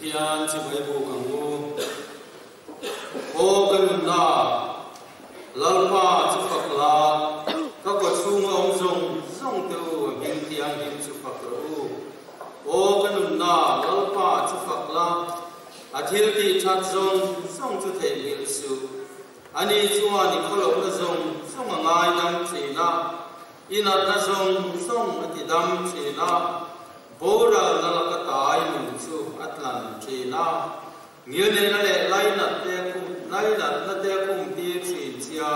tiyan chi bai bu kang mu o kan na lalma chi phak la ka ko chung ong zong zong te u min tiyan min chi phak ro u o kan na lalma chi phak la a thil ti chat zong zong chu thei min su ani chuan ni kholok na zong zong a ngai nam chi na ina ta zong zong ati dam chi na bora nalakatay mun ka tai như thế atlan chi na ngil ne na le lai na te cùng lai na na te kum ti chi chia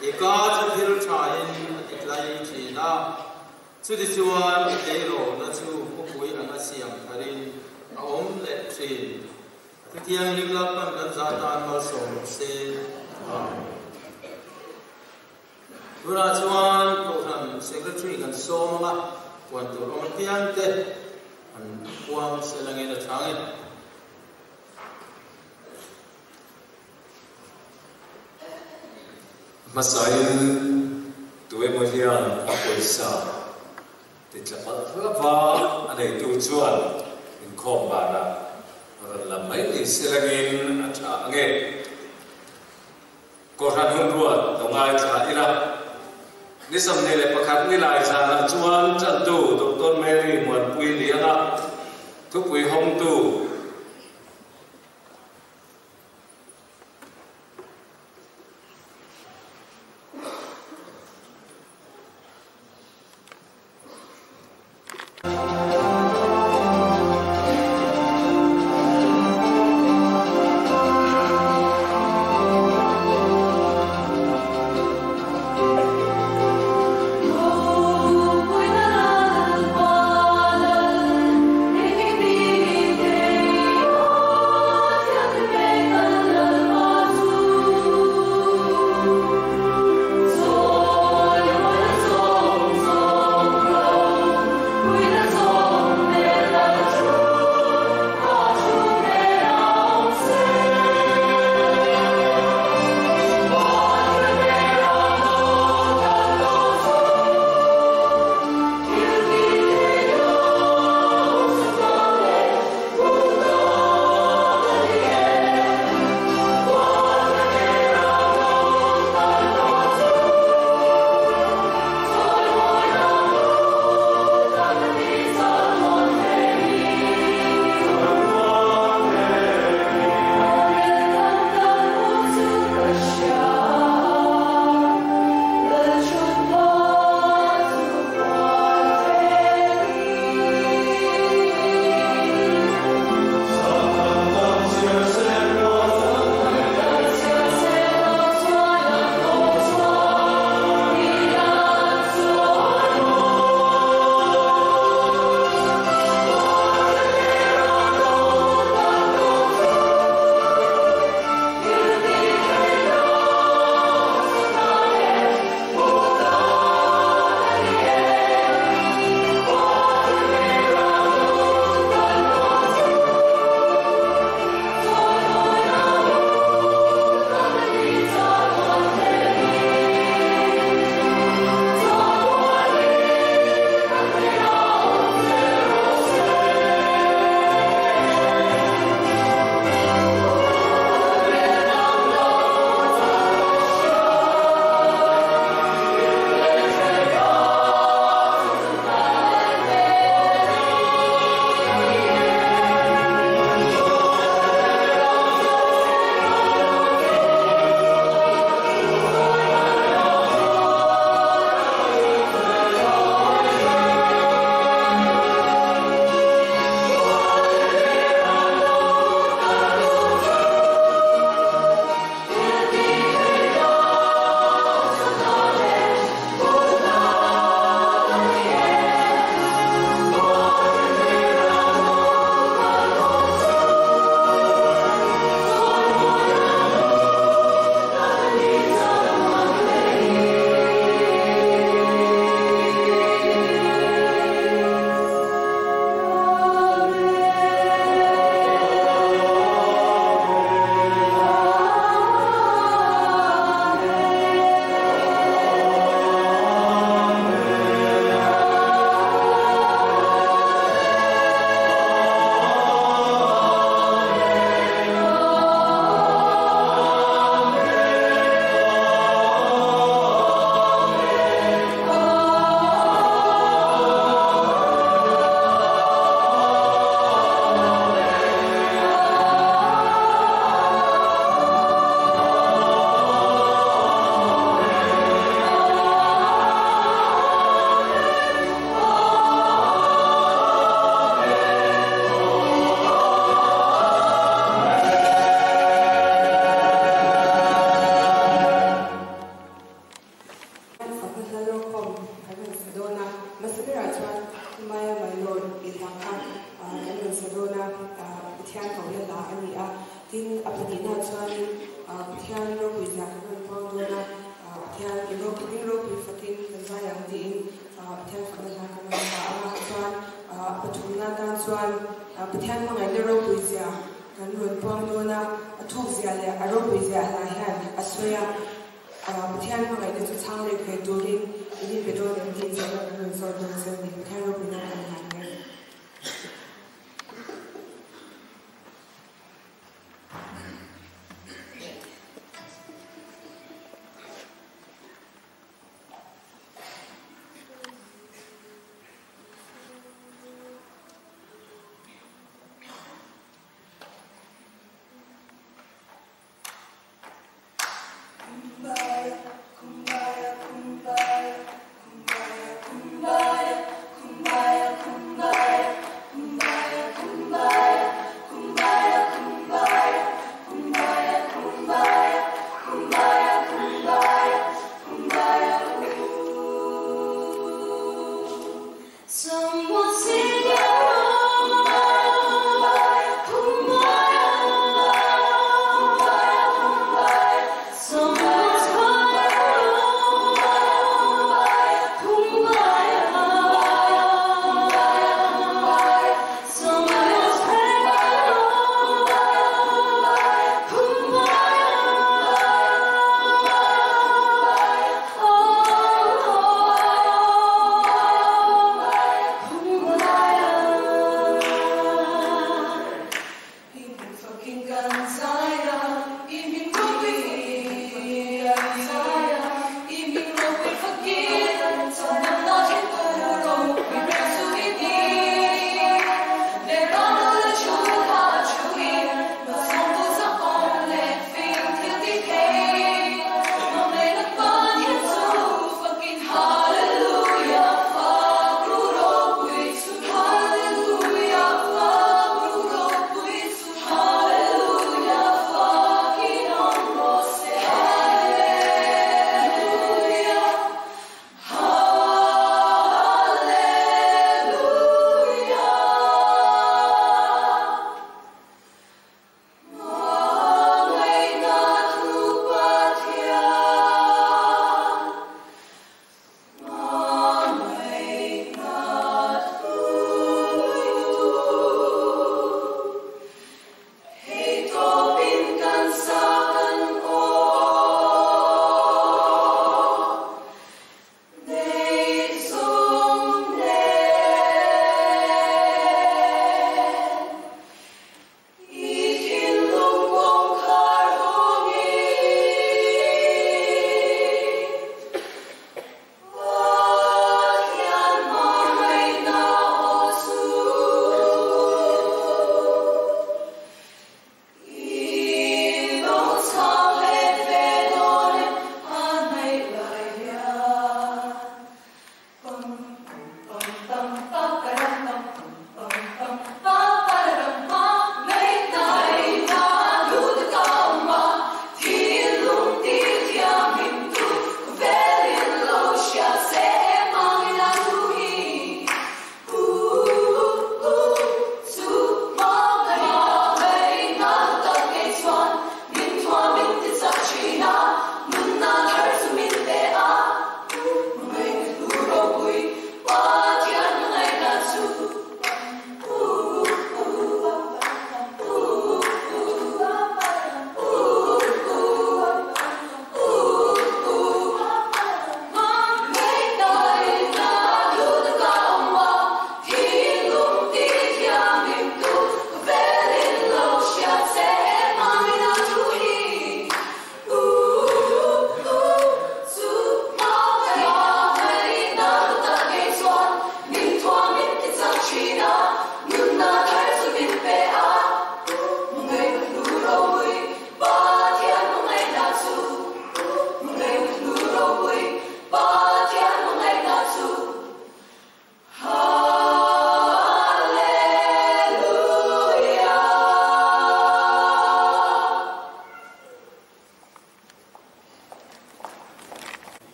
thì ka cha thil cha thì ati lai chi na chu chú chuan te ro na chu ko pui anga siam tharin a om le chi ti tiang lim la pan kan za tan sống som se Bura chuan ko han secretary gần sông ma quan tu rom tiang tết, an quang Selangin lang ina changin masain tuwe mo hiyan ako isa ti chapat lava anay tu chuan in khom ba là ran lamay ni silangin at ange ko ran hun ruat tongai cha ira ni sam ne le pakhat ni lai sa na chuan, chan tu dr mary muan pui liana thu pui hom tu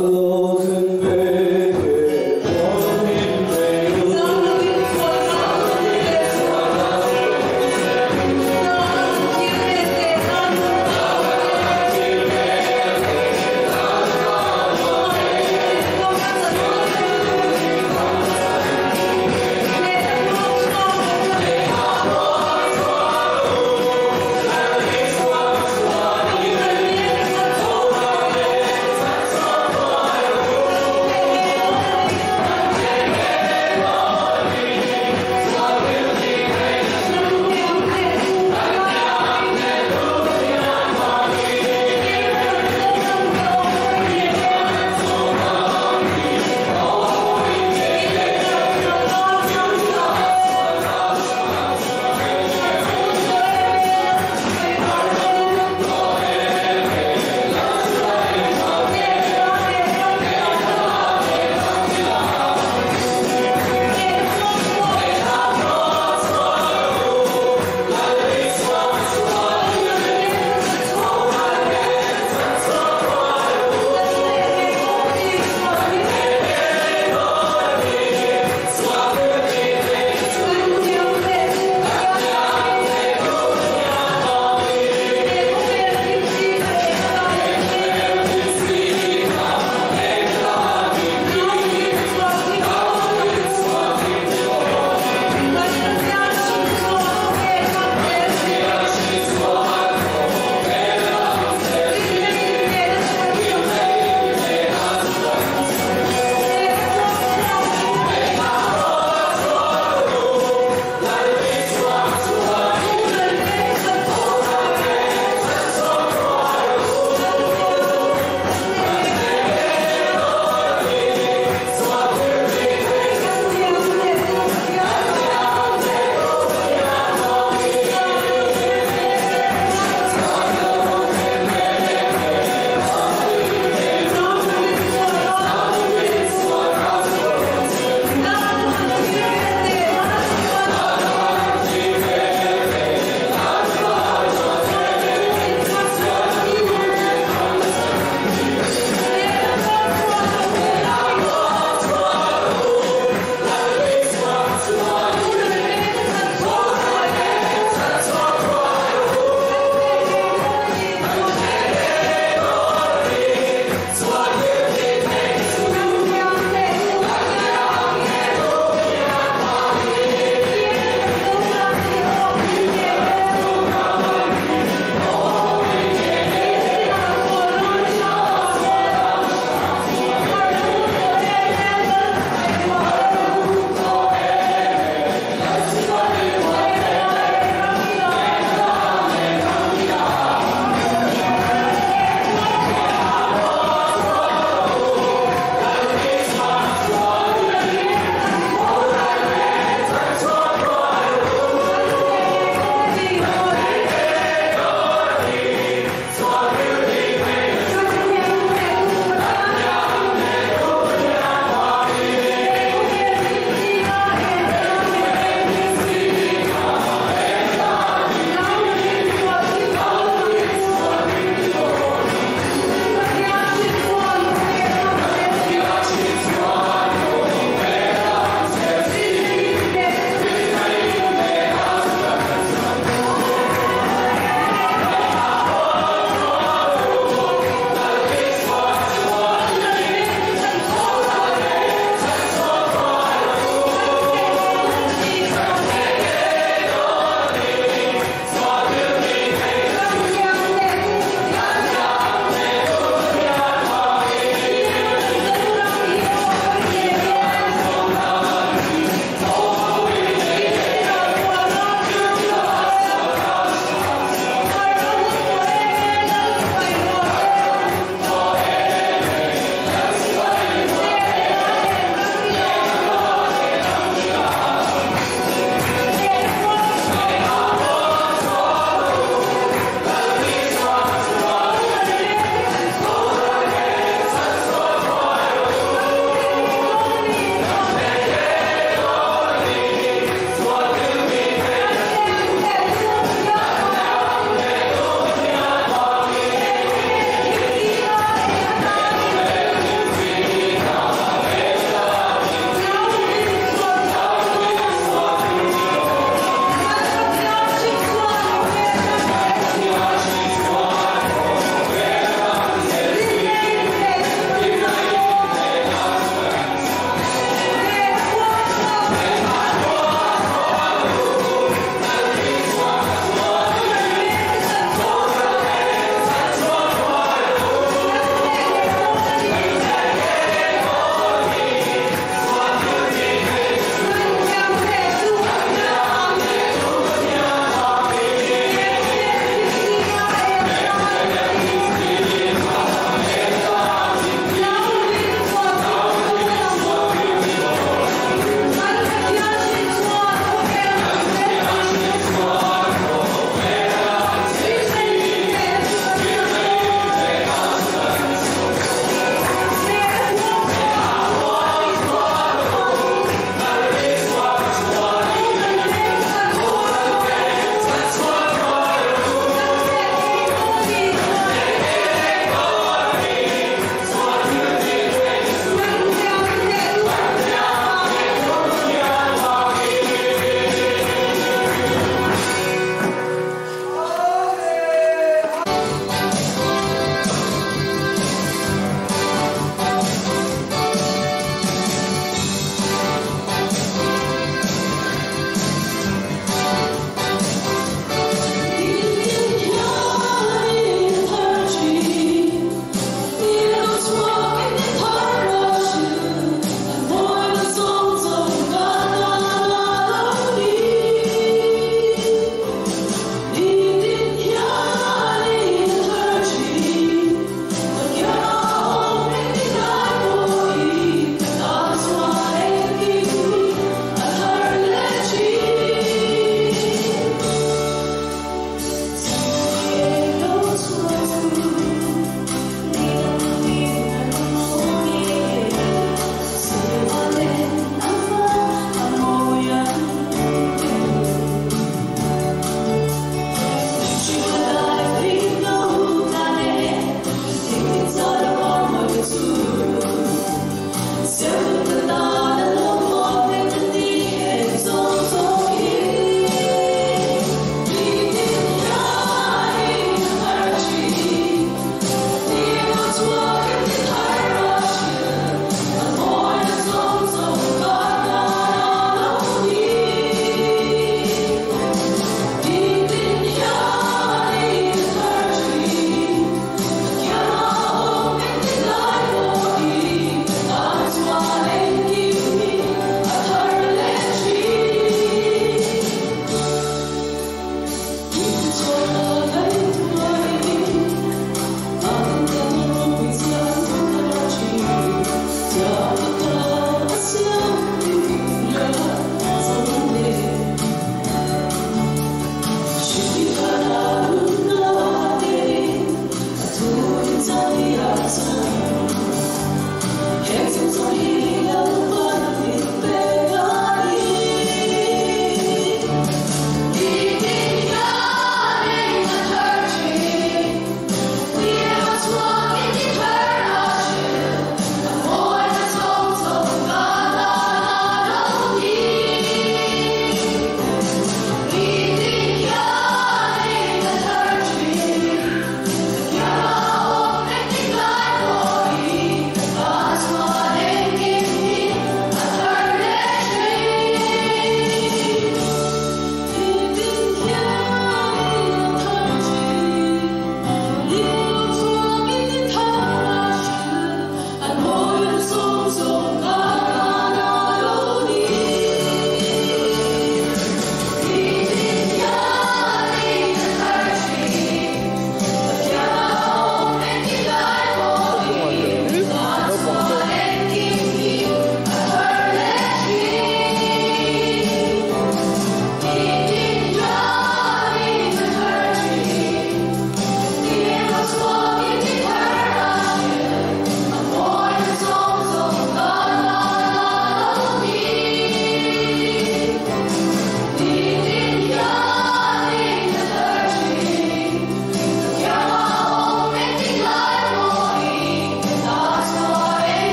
love.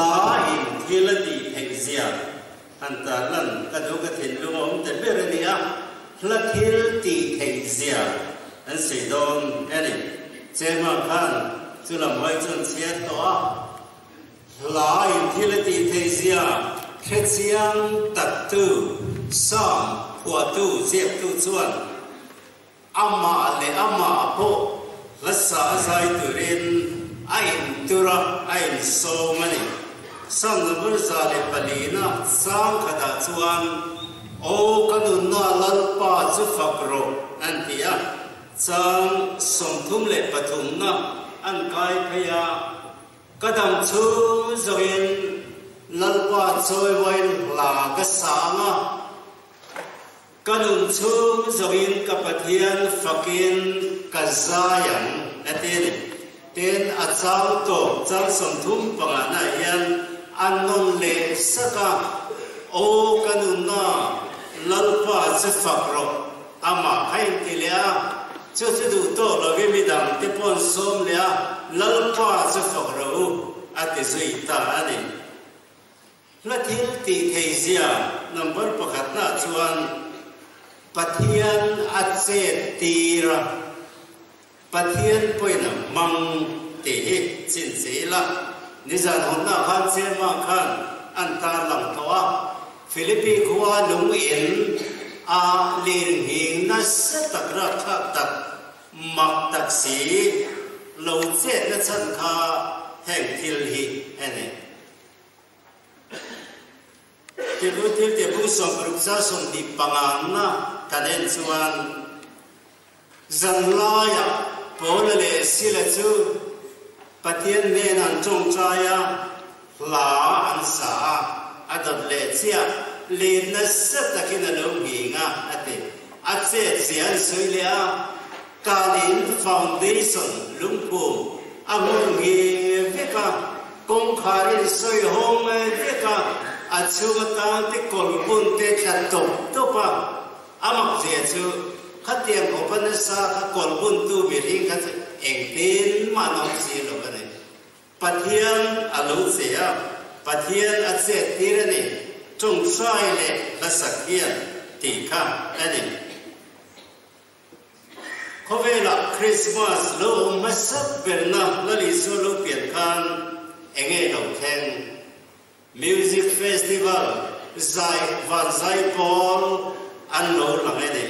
La in thila di thengzia hanta lan ka do ka thin lu om te ber ni a la thil ti thengzia an se don ani che ma khan chu lam hai chun chia to la in thila ti thengzia khet siang tat tu sam phua tu zep tu chuan ama le ama po la sa sai tu rin ain tura ain so many sang number sa le palina sang khada chuan o kanun na lal pa chu fakro antia chang som thum le pathum na, an kai phaya kadam chu zoin lal pa choi wain la ka sanga kanun chu zoin ka pathian fakin ka zayan atene ten a chau to, chang som thum panga na hian anon le saka, o kanuna, lalpa che fakro ama hai tilia chu chu du to lo ge mi dam te pon som le lalpa che fakro a te zui ta ani la thil ti thei zia, number pakhat na chuan. Pathian a che tira. Pathian poina mang te he chin se la ni zan na khan che ma khan an ta lang to a philippi khuwa lung in a lir hing na sa tak ra kha tak mak tak si lo che na chan kha heng thil hi ene te bu til te bu som ruk sa som di pangang na tanen chuan zan la ya pole le là chu pathian ne nan chong chaya la an sa adab le chia le na sa takin lo gi nga ate a che zian sui le a kalin foundation lungpu among gi veka kong khari soi hong veka a chu ta te kol bun te tha to to pa. Amak je chu khatiam của sa kha kol bun tu mi ring kha eng tin ma nong si lo ka ne pathian alo se ya pathian a che tir ne chung sai le la sakhian ti kha ani khovela christmas lo masat berna la li so lo pian khan enge lo khen music festival. Zai van zai pol an lo lang ne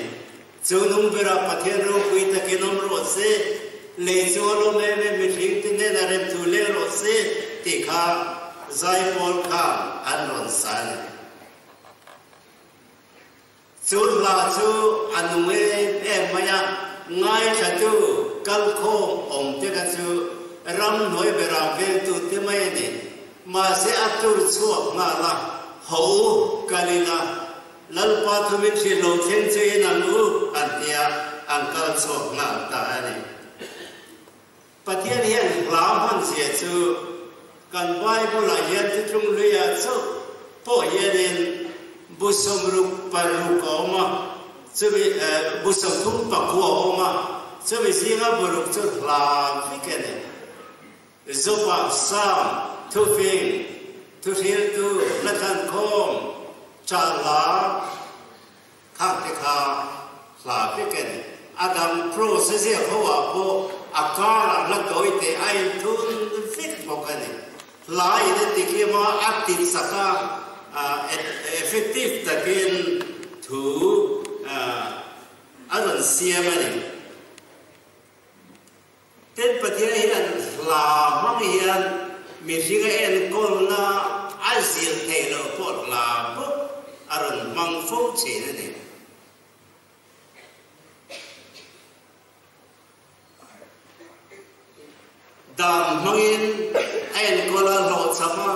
chu nung bera pathian ro pui ta kinom ro se le chu lo me me mi ne na rem thu le ro se ti kha zai pol kha an ron san chu là chú anh nghe em mà ya ngay cả chú căn khô ông thế cái chú ram noi về ram về tu thế mấy này mà sẽ áp chú chuộc mà là hậu kalila lalpa thu min thi lo then che na nu an tia an kal chuộc ma ta ani ประเทศเฮียนลาวพันเสียชื่กันไหวผู้ละเอีดที่ตรงเรียสุพ่อเฮียนบุษมรุกปรุกออกมาจะมีบุษมทุ่งปักหัวออกมาจะมีสิ่งบุรุษจะลาฟิกันเนี่ยจบแบบสามทุฟิงทุเรียนตูนัทันคมจาลาข้าพิคาลาฟิกันอดัมโปรเซเซียเขาว่าโว po akara la toi te ai thun fit bo kane lai de tikima atin saka effective takin thu aron siam ani ten pathia hian la mang hian mi ringa en kol na azil thelo pot la ở aron mang fo che này. Dam mangin en kola lo sama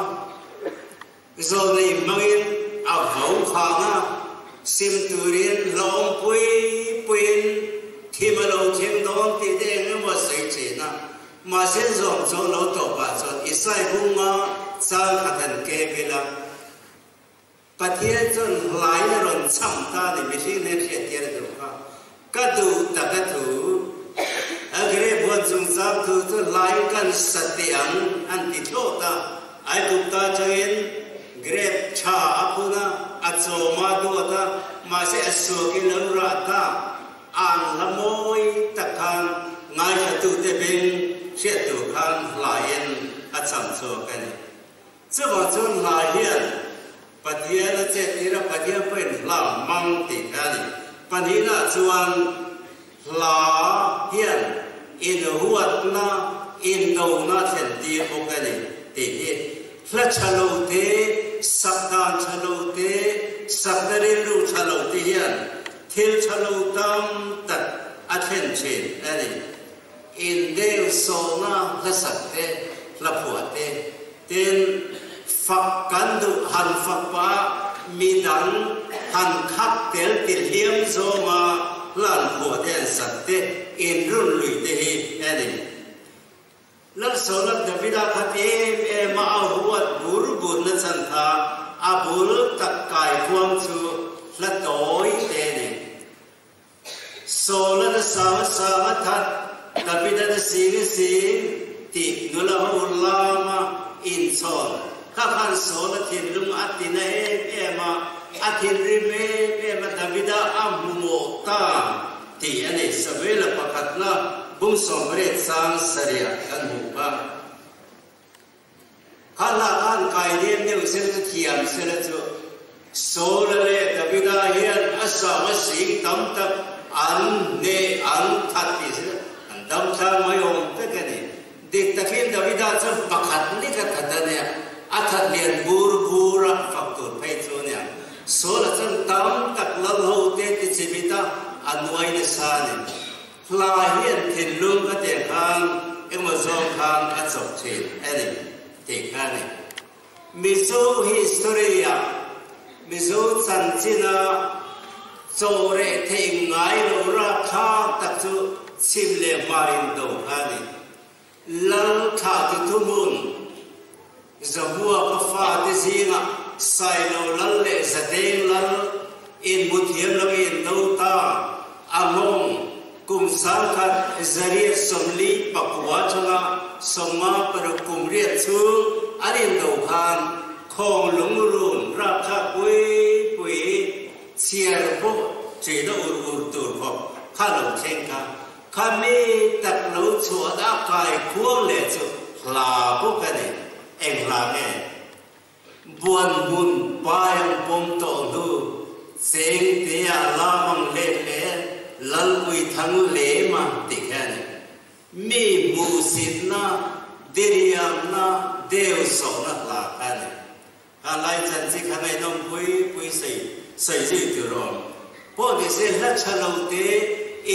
rồi này mangin a vau khanga sim turin long pui puin khi mà lâu thiên đón thì để nó mà xây chế na mà sẽ dòng cho nó tổ bà cho Isai hung ngã sang khả thần kê bê la bà thiên chân lại là rồi chăm ta จงทราบคือจะไล่กันสติอังอันติโตตาไอ้ตุกตาจะเห็นเกรบชาอพุนะอัศวมาตัวตามาเสียสุกินลรัตตาอ่านละโมยตะคางงายจะตุเตเป็นเสียตุคันลายเอ็นอัศมโซกันเจ้าวันชนหลายเฮีนปฏิยาเจติระปฏิยาเป็นลามังติกันปณินาชวนลาเฮีน inuhuatna innonachen diamukani tehi hla chalote sakdan chalote sakdarilu chalote hian thil chalotam tat athen chen ani in deu sona hla sakte hla phuate ten fakkandu han fakpa midang han khak tel til hiam zoma lan phuate sakte in run lui te hi ani lal solat davida khate e ma huwa bur gun na chan tha a bur tak kai khuam chu la toi te ne solat sa sa that davida de si si ti nula ulama in sol kha khan solat hin lum atina e e ma atin ri me e ma davida amu ta ti ane sabela pakatna bung sombre sang saria kan hupa khala kan kai nem ne usel ka thiam sel chu sol le kabida hian asa ma sing tam tak an ne an that ti se. An dam tha mai om te ka ni dik takin davida chu pakhat ni ka thada ne. Athat lian bur bura faktur phai chu ne. Sol chan tam tak lal ho te ti an nuai na sa ne hla hian thin lum ka te hang amazon hang a chok che ani te ka ne mizo historia. Mizo chanchina chore the ngai lo ra kha tak chu chim le marin do ka ne lal tha tu tu mun zavua ka fa ti zinga sai lo lal le zadeng lal in muthiam lo in đâu ta among kum sarkhat zariat somli pakwa chunga somma par kum riat chu arin do khan khong lung run ra kha pui pui chiar bo che do ur ur tur kho kha lo chen ka kha me tak lo chu da kai khuang le chu la bo ka ne eng la ne buan bun pa yang pom to lu seng te a la mong le le lal ui thang le ma ti khan mi mu sin na diriam na deu so na la khan ha lai chan si khan ai dong pui pui sei sei ji tu ro po de se la chalo te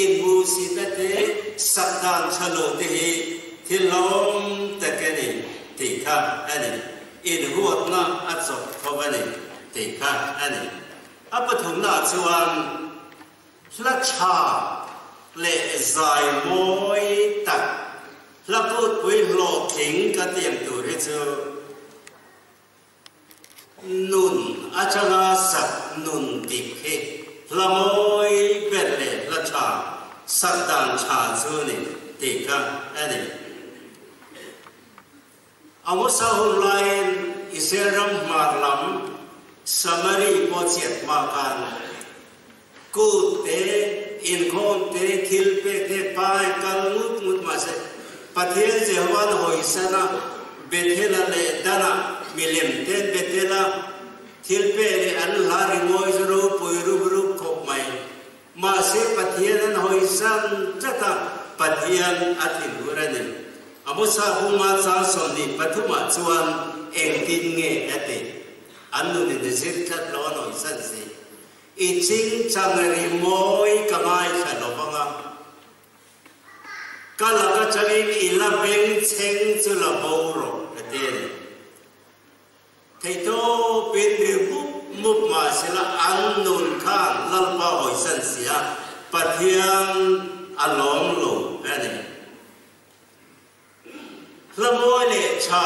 in mu si ta te sak dan chalo te hi thilom ta ke ni ti kha ani in ruột na a chok tho ani ti kha ani apa thung na chuan ละชาเละายม้อยตักละพูคุยโลถิงกระเตียมตัวเริจูนุ่นอาชนาสักนุ่นดิบเฮละม้อยเป็ดเละละชาสักดังชาจูนี่ติกะอันอะไรอาวสาหุลน์อิเซรัมมาลัมสมารีโปเจตมาการ को तेरे इनको तेरे खिल पे ते पाए कलमुत मुतमा से। पथेल से हवाल हो इसना बेथेला ले दना मिलेम ते बेथेला। खिल पे ले अल्लाह रिमोइज रो पुयरु बरु खोप माय मा से पथेलन हो इसन चता, पथियन अथिन गुरने अबो साहुमा सा सोनी, पथुमा चुआन एंटिंगे एते अन्नु ने दिसित खत लोन हो इसन से। I ching chang ri moi ka kamai sa lo pa nga ka la ka chang in i la beng cheng chu la bo ro ka ate thầy to bên de mu mu ma sila an nun khan lal pa hoi san sia pathian alom lo ane la moi le cha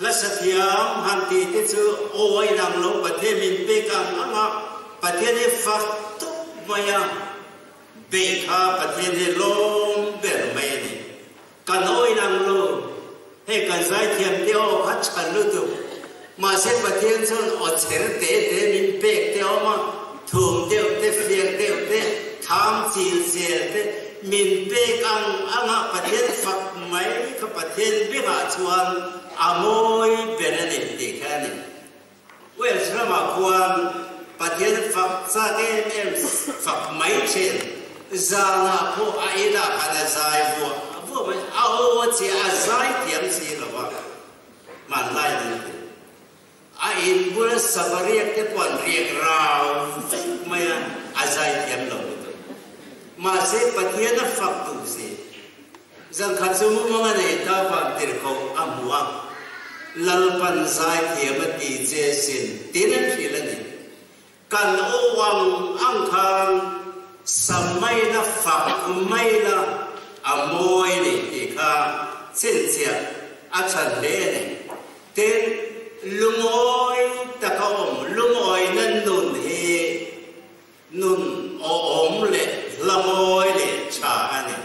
และเสถียรหันตีที่ชื่อโอไว้ดังลงประเทศมินเปกันนะมาประเทศนี้ฟักตุกมายังเบคาประเทศนี้ลงเบลเมนี่กันโอ้ยดังลงให้กันใจเทียมเดียวพัชกันรู้ตัวมาเสพประเทศนั้นอดเสียเตะเตะมินเปกเดียวมาถุงเดียวเตะเฟียงเดียวเตะทำจีเสียเตะมินเปกังอ่างประเทศฟักไหมกับประเทศวิหาชวน amoi benedicte kani wel srama kuan patien fak sate em fak mai chen zana po aina kada zai vo vo mai ao ti azai tiam si lawa man lai ni a in bula sabariak te kuan riek rao mai azai tiam lawa ma se patien fak tu se zang khát sư mu mong ne ta pa tir âm amwa lal pan sai thiam ti che sin tin thi lên ni kan ô wang ang khan samai na fa mai la amoi này thì kha. Sin sia a chan này. Tên ten lungoi ta có om lungoi ôi nên he hề. Nôn om lệ lâm ôi cha trả ti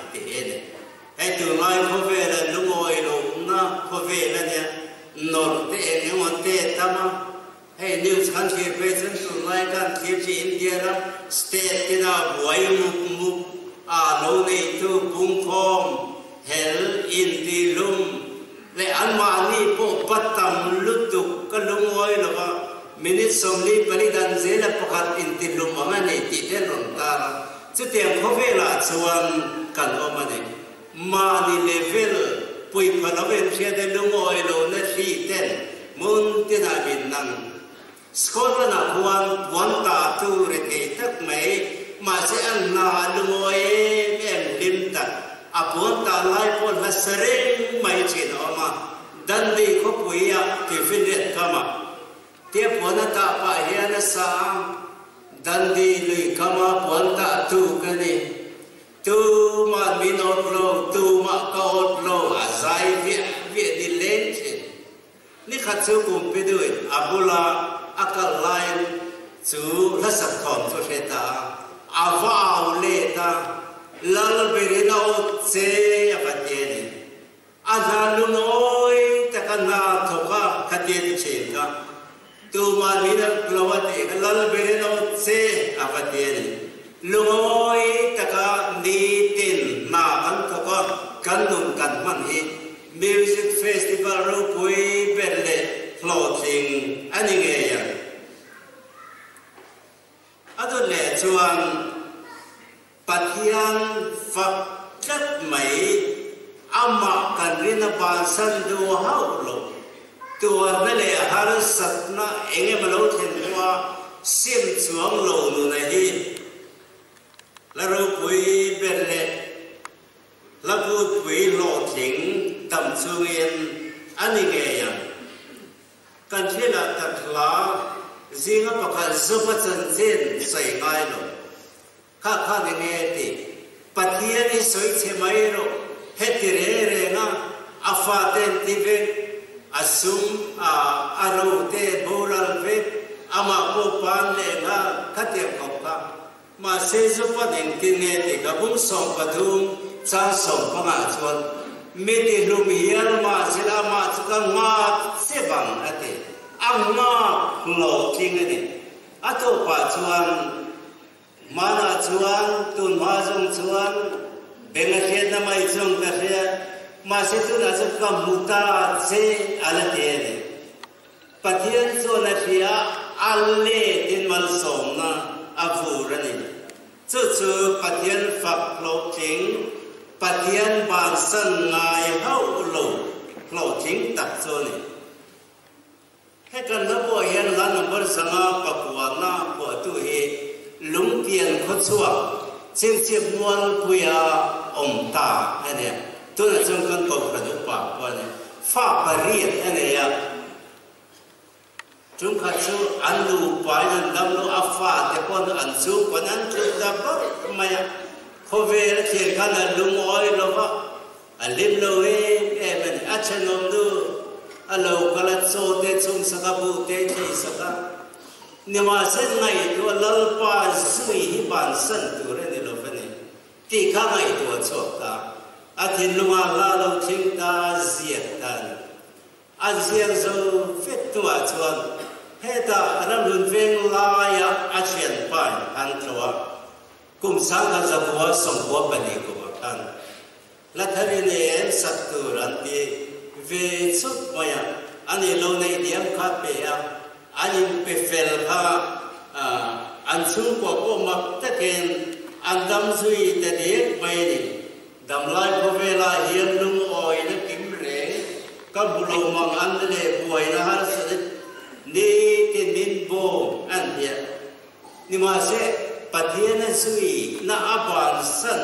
ai tu ngai ko ve la lungoi lo na ko ve la ne nor te ne mon te tama hey news country president tu ngai kan thip chi india ra state ti na buai mu mu a lo nei tu bung khom hel in ti lum le an ma ni po patam lutu ka lungoi lo ba minit som li pali dan zela pakhat in ti lum anga nei ti te ron ta chu te ko ve la chuan kan o ma nei ma ni level pui phana ven sia de lu lungoi lo na thi ten mun ti na bin nang skol na huan wan ta tu re te tak mai ma se an na lu lungoi em lim ta a pon ta lai pon la sare mai che no ma dan de ko puya ti fin re kama te pon ta pa he na sa dan de lui kama pon ta tu ka ni tu ma minon lo tu ma kaot lo azai via via di lenche ni khatsu kum pe dui abula akal lain chu la sap kon so heta avau le ta lal berina o che ya patene azan lu noi ta kan na thoka khatin che ta tu ma minon lo wa te lal berina o che apatene lungoi taka ni tin mà kan ko ko kan nun kan man hi music festival ro pui belle clothing ani nge ya ado le chuan pathian fa tat mai ama kan rina ba san do hau lo tua bele har satna enge malo then wa sim chuang lo nu na hi là rô quý bên lệ là vô quý lộ chính tầm sư yên an ninh nghề yàng cần thiết là thật là riêng các bậc hàn sư phát dân diện xảy ngay lộ khá khá nghe nghe thì bạc hiên đi sới chế máy lộ hết thì rễ rễ ngã à phá tên tì vết à sung à à rô tê bô lăng vết à mà cô bán lệ ngã khá tiệm học mà sẽ giúp phát đến kinh nghe thì các bông sông và thung sang sông và ngã chuồn mê thì lùm hiền mà sẽ là mà sẽ là ngã sẽ bằng ở thế ăn ngã lộ kinh ở thế ở chỗ bà chuồn mà là chuồn tuần hoa dùng chuồn bên ở thế là mai dùng cả thế mà sẽ tu là giúp các mù ta sẽ ở thế Patien so na siya alle din malsom na. a vu ra ni chu chu pathian phak lo ching pathian ban san ngai hau lo lo ching tak chu ni he kan na bo hian la number sanga pakwa na ko tu he lung pian kho chua chim chim muan puya om ta ne tu na chung kan ko pra du pa pa ne fa pa ri ne ya จุงขัดสูอันดูปายันดำลูอัฟฟาเต่คนอันซูคนนั้นจุดดับก็ไม่โคเวรเทียนกันลุงอ้อยลวะอันลิมโลเวเอมันอัจฉริยดูอัลโลกลัดโซเตซุงสกับบูเตทีสกับนิมาเส้นไงตัวลลปานสุยฮิบานสันตัวเรนิโลเฟนิที่ข้างไงตัวชกตาอาทิตย์ลุงอาลาลงชิงตาเสียตันอาเซียนโซฟิตตัวชวน heta ramlun veng laya achen pan an thwa kum sanga za ko som ko pa ni ko kan la thari ne en sat tu ran ti ve chut maya ani lo nei diam kha pe ya anh pe fel kha an chu ko ko mak ta ken an dam zui ta de mai ni dam lai ko ve la hian lung oi na kim re ka bulo mang an le buai na har sa ni ke min bo an dia ni ma se pathian suy na aban san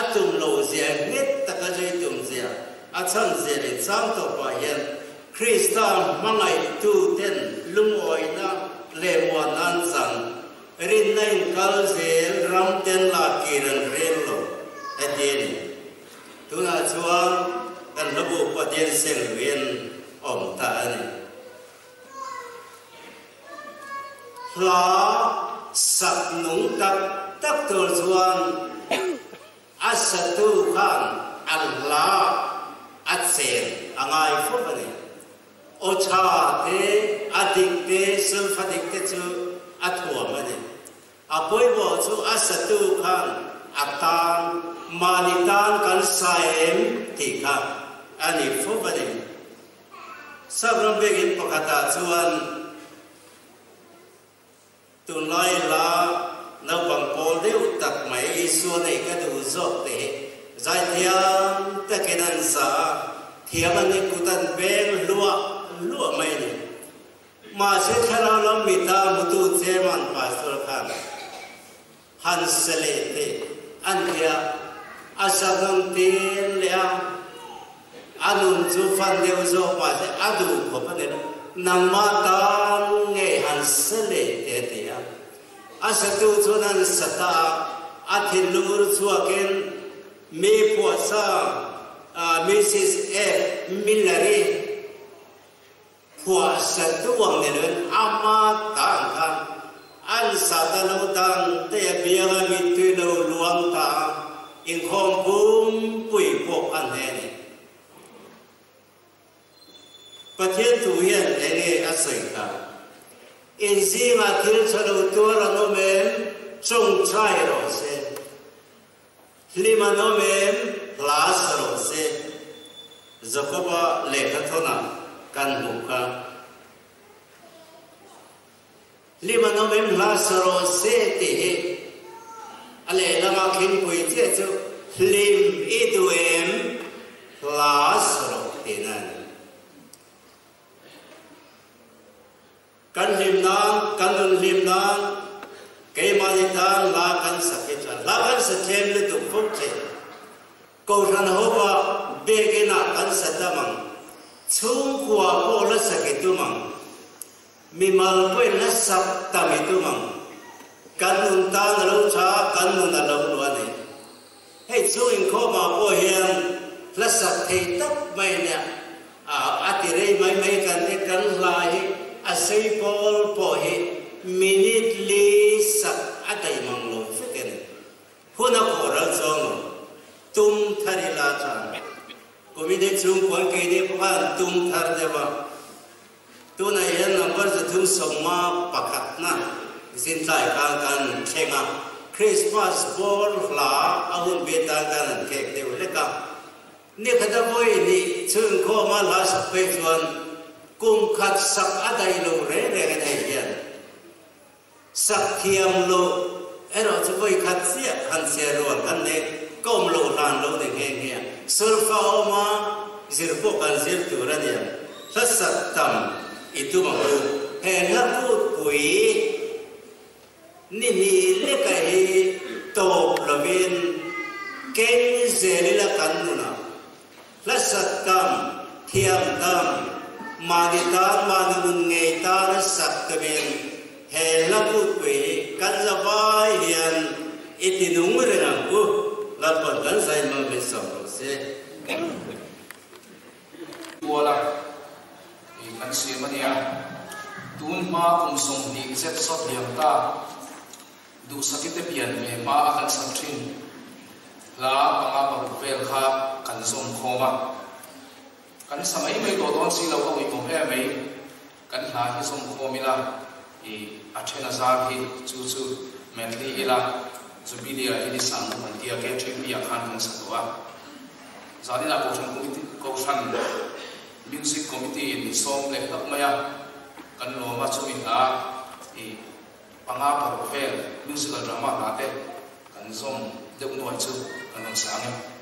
atum lo zia net ta ka jai tum zia a chan zia le chang to pa hian Krista mangai tu ten lung oi na le mo nan san rin nai kal zel ram ten la kiran rel lo atin tu na chuang kan labu pa den sel wen om ta ani la sak nung tak tak tur chuan asatu khan Allah at sen angai fo ani o cha te adik te sul fadik te chu athua mane apoi bo chu asatu khan atan malitan kan saem ti kha ani fu bane sabram begin pakata chuan tu nói là nó bằng bố liêu tạc mấy xua này cái đủ dọc để giải thiam ta cái đàn xã thiam anh ấy cũng tan bên lúa lúa mấy này mà sẽ khai ra lắm mì ta một tu chế mặn và sơ khăn hắn sẽ lệ thế anh kia asa đông tiền lẽ anh ung chú phan điều dọc và sẽ adu của bạn này नमादान ने हंसले दे दिया असतु चुनन सता अथि लुमुर चुअकिन मे पोसा मिसिस एफ मिलरे पोसा तुवंग नेलन अमा तां का an sa ta lo tan te bia mi tu lo luang ta in khom bum pui ko an ne ประเทศตุเฮียนเอเนอสัยตาอินซีมาเทียนสนุตัวระโนเมนจงชายรอเซนลิมาโนเมนลาสรอเซนจะกบเลขทนากันบุกาลิมาโนเมนลาสรอเซติเฮอะไรละมาคินปุยเจ้าลิมอิดูเอมลาสรอตินัน กันหิมนางกันนุนหิมนางเกมานิทานลากันสักเจันลากันสักเจมเลตุฟุกเจกูรันหัว่าเบกินากันสักจัตมังชุงขวาโกลสักตุมั้งมีมาลเวลสักตามิตุมั้งกันนุนตานเราชากันนุนเราลวนีให้ชุงข้อมาโอเฮียงและสักเทตับไม่เนี่ยอาอติเรไม่ไม่กันเนี่กันลาย sei pol po hi minute li sak atai mang lo fiken huna ko ra chong tum thari la chan ko mi de chung kon ke de pa tum thar de ba tu na yan number za thum som ma pakhat na sin tai ka kan thenga christmas ball la ahun beta kan ke de le ka ni khada boy ni chung ko ma la sak pe chuan กุมขัดสักอะไรลงเร่เรกันได้ยังสักเทียมโลเออเราจะไปขัดเสียขันเสียรัวนขันเด็กก้มโลลานโลเด็กเงี้ยเงี้ยสุรฟ้าออกมาจิรพกันจิรตัวระเดียมลักษณะต่ำอิทุมางคูแผ่นละพูดปุ๋ยนี่มีเล็กไอ้ตบละเวนเก่งเจริละกันนุนะลักษณะต่ำเทียมต่ำ magitan manimun ngay tar sakkamin helaput we kanzabai hian itinung renang ku lapan kan sai ma be sam se wala i kan si mania tun ma kum som ni set sot liam ta du sakite pian me ma akan sam thin la panga pa pel kha kan som khoma kan samai mai to don si cái ko i ko he mai kan hla hi song khomila i athena za hi chu chu men li ila zubidia đi sang man dia ke thim ya khan kan sakwa là ko chan committee ko chan music committee ni đẹp le tak maya kan lo ma chu in a i panga par fel musical drama na te kan zom de no chu kan sáng ấy.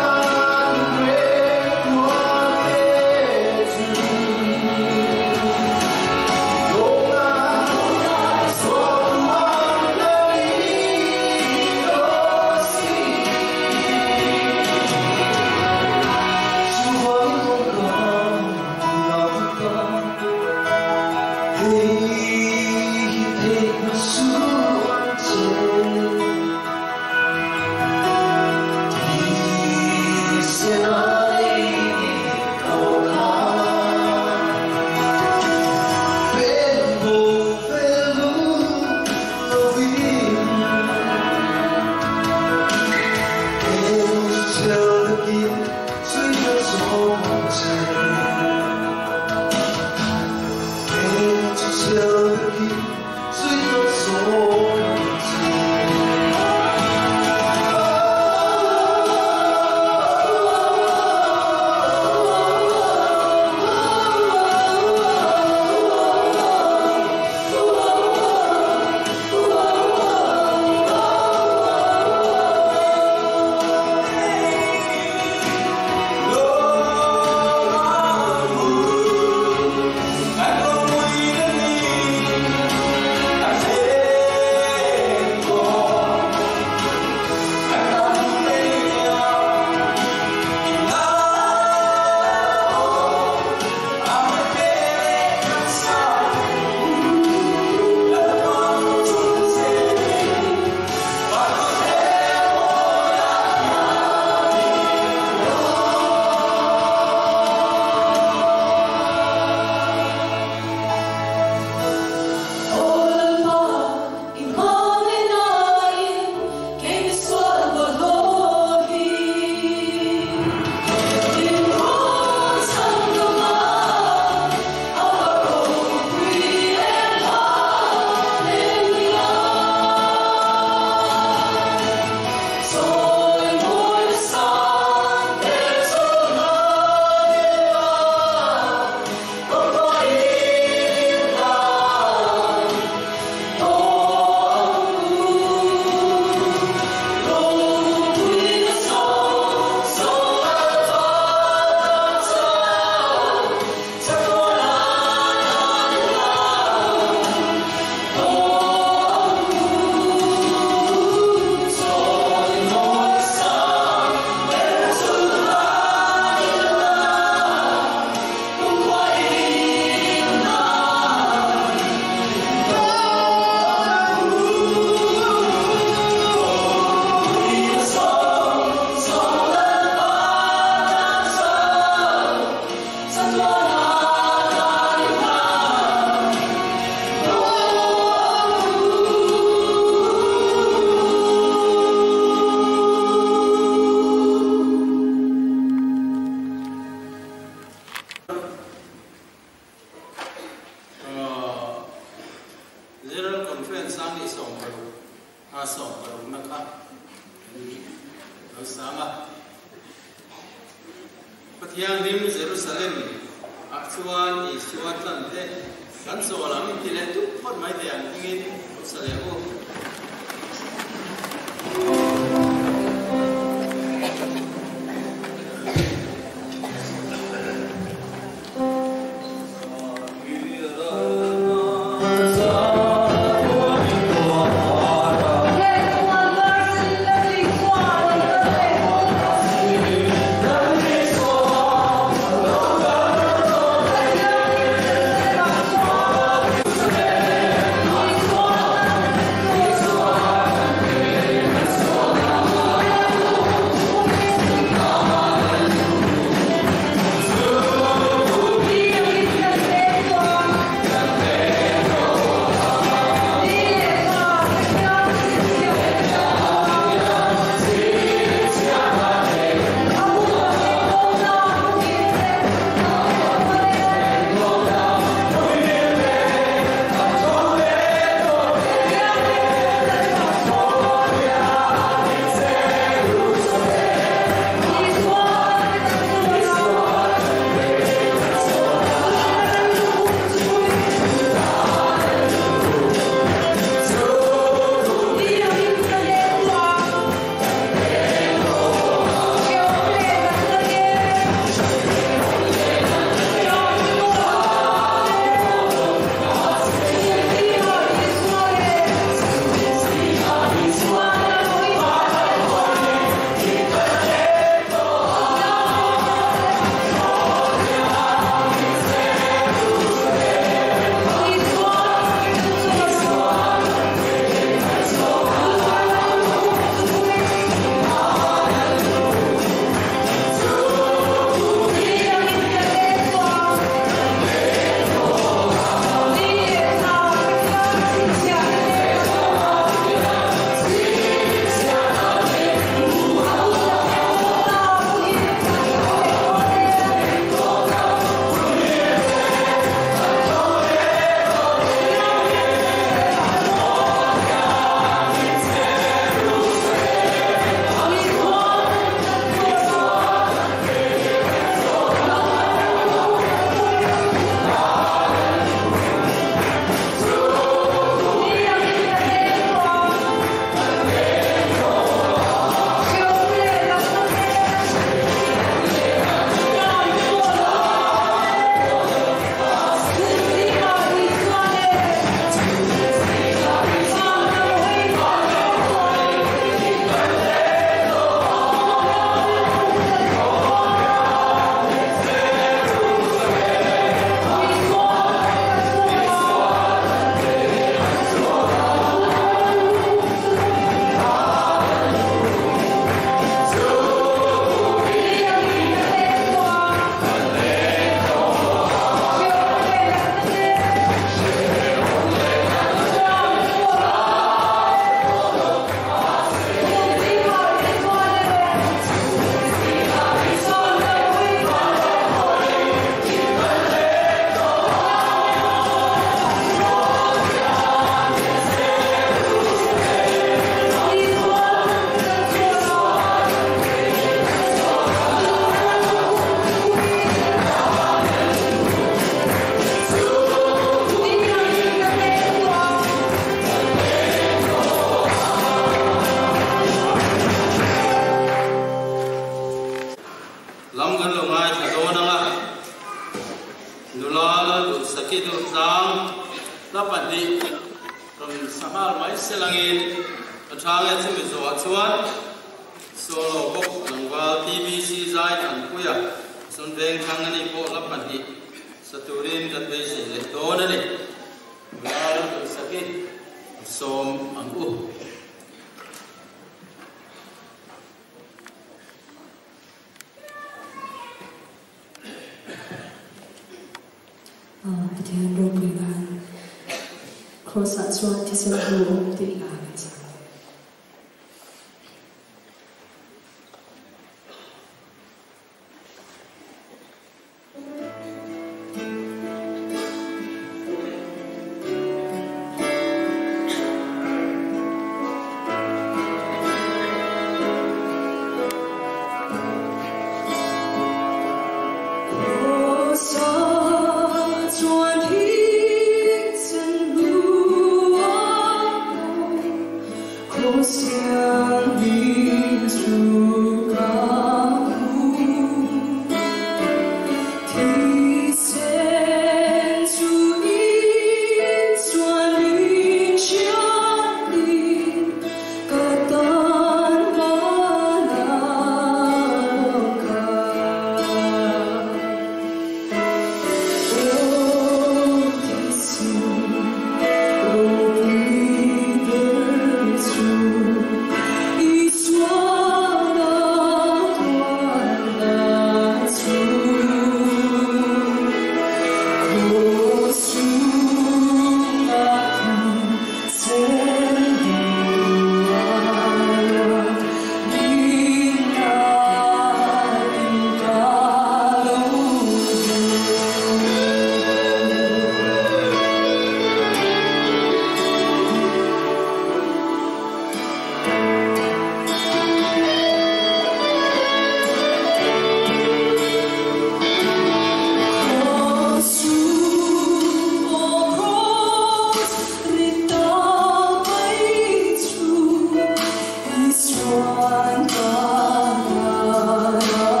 Oh.